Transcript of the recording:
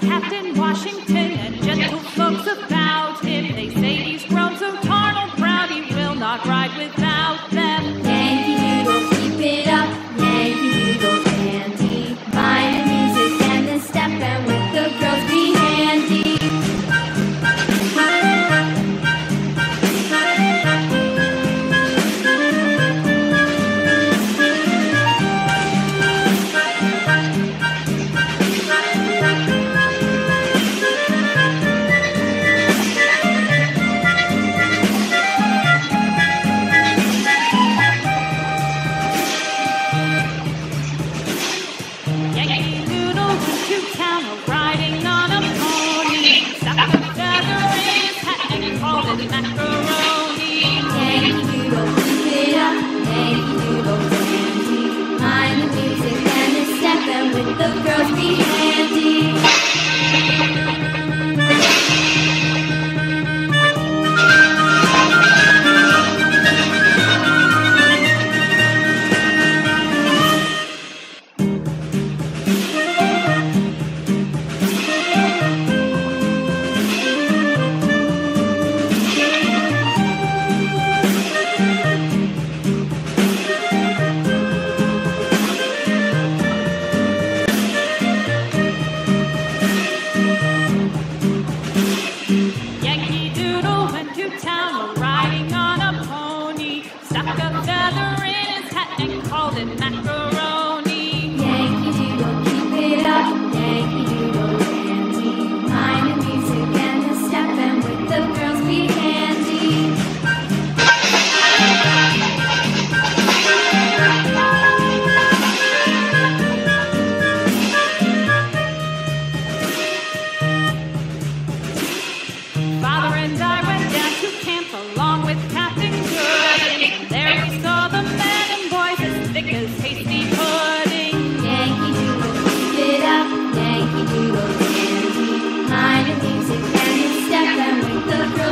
Captain Washington and gentle folks of I called it macro